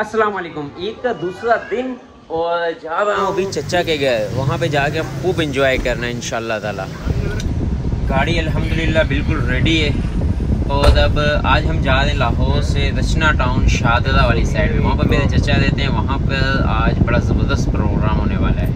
अस्सलाम वालेकुम। ईद का दूसरा दिन और जा रहा हूँ अभी चचा के गए वहाँ पे जाके हम खूब इंजॉय करना है इन ताला। गाड़ी अल्हम्दुलिल्लाह बिल्कुल रेडी है। और अब आज हम जा रहे हैं लाहौर से रचना टाउन शाहदा वाली साइड में वहाँ पर मेरे चचा रहते हैं वहाँ पर आज बड़ा ज़बरदस्त प्रोग्राम होने वाला है।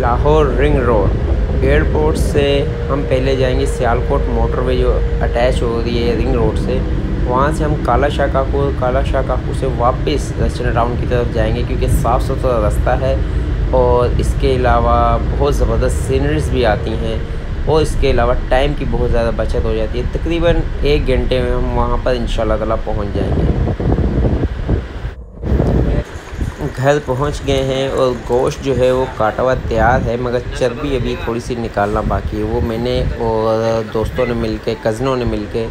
Lahore ring road. एयरपोर्ट से हम पहले जाएँगे सियालकोट मोटरवे जो अटैच हो रही है रिंग रोड से। वहाँ से हम काला शाह काकू काला शाह काकू से वापस रचना टाउन की तरफ़ जाएँगे क्योंकि साफ़ सुथरा रास्ता है और इसके अलावा बहुत ज़बरदस्त सीनरीज भी आती हैं और इसके अलावा टाइम की बहुत ज़्यादा बचत हो जाती है। तकरीबन एक घंटे में हम वहाँ पर इन ताला पहुँच जाएँगे। घर पहुँच गए हैं और गोश्त जो है वो काटा हुआ तैयार है, मगर चर्बी अभी थोड़ी सी निकालना बाकी है। वो मैंने और दोस्तों ने मिल के कज़नों ने मिल के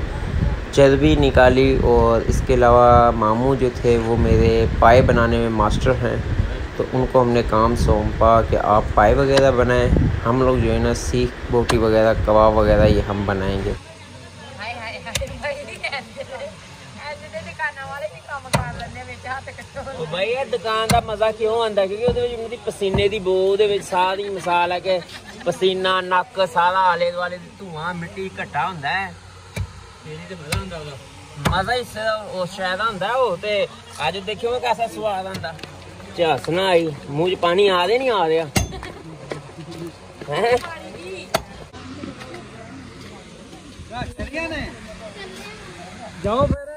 चर्बी निकाली और इसके अलावा मामू जो थे वो मेरे पाए बनाने में मास्टर हैं तो उनको हमने काम सौंपा कि आप पाए वगैरह बनाएं हम लोग जो है ना सीख बोटी वगैरह कबाब वगैरह ये हम बनाएंगे भाई ਇਹ ਦੁਕਾਨ ਦਾ ਮਜ਼ਾ ਕਿਉਂ ਆਂਦਾ ਕਿਉਂਕਿ ਉਹਦੇ ਵਿੱਚ ਮੇਰੀ ਪਸੀਨੇ ਦੀ ਬੋ ਉਹਦੇ ਵਿੱਚ ਸਾਰੀ ਮਿਸਾਲ ਹੈ ਕਿ ਪਸੀਨਾ ਨੱਕ ਸਾਰਾ ਆਲੇ ਦੁਆਲੇ ਧੂਆਂ ਮਿੱਟੀ ਘੱਟਾ ਹੁੰਦਾ ਹੈ मज़ा इससे शैद आंदा ते कैसा स्वाद आंदा। अच्छा, झासना आई मूंह पानी आ दे नहीं आ हैं? जाओ फिर।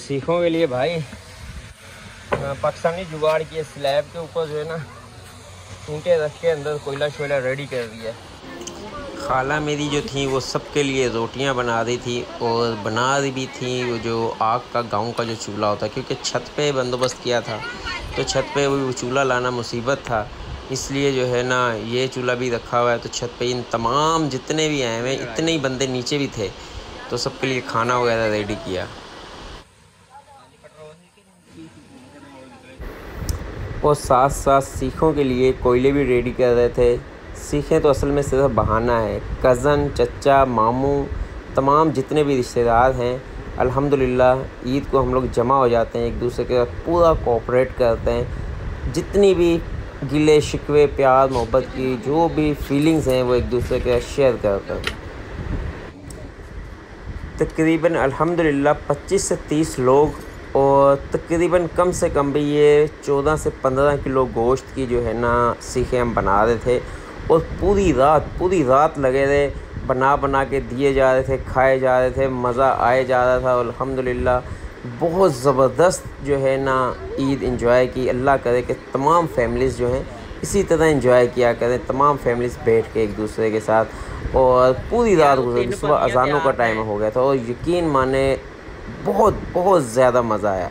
सीखों के लिए भाई। पाकिस्तानी जुगाड़ किए स्लैब के ऊपर जो है ना ऊंटे रख के अंदर कोयला शोयला रेडी कर दिया खाला मेरी जो थी, वो सबके लिए रोटियाँ बना रही थी और बना रही भी थी वो जो आग का, गाँव का जो चूल्हा होता क्योंकि छत पे बंदोबस्त किया था। तो छत पे वो चूल्हा लाना मुसीबत था। इसलिए जो है ना, ये चूल्हा भी रखा हुआ है तो छत पे इन तमाम जितने भी आए हुए, इतने ही बंदे नीचे भी थे तो सबके लिए खाना वगैरह रेडी किया। और साथ साथ सीखों के लिए कोयले भी रेडी कर रहे थे। सीखें तो असल में सिर्फ़ बहाना है। कज़न चचा मामू, तमाम जितने भी रिश्तेदार हैं, अल्हम्दुलिल्लाह, ईद को हम लोग जमा हो जाते हैं, एक दूसरे के साथ पूरा कोऑपरेट करते हैं। जितनी भी गिले, शिकवे, प्यार, मोहब्बत की जो भी फीलिंग्स हैं, वो एक दूसरे के साथ शेयर करते हैं। तकरीबन अल्हम्दुलिल्लाह 25 से 30 लोग और तकरीबन कम से कम भी ये 14 से 15 किलो गोश्त की जो है ना, सीखें हम बना रहे थे। और पूरी रात पूरी रात लगे रहे बना बना के दिए जा रहे थे खाए जा रहे थे मज़ा आए जा रहा था अल्हम्दुलिल्लाह। बहुत ज़बरदस्त जो है ना ईद इंजॉय की। अल्लाह करे कि तमाम फैमिलीज़ जो हैं इसी तरह इंजॉय किया करें तमाम फैमिलीज़ बैठ के एक दूसरे के साथ। और पूरी रात गुजरी सुबह अजानों का टाइम हो गया था और यकीन माने बहुत बहुत ज़्यादा मज़ा आया।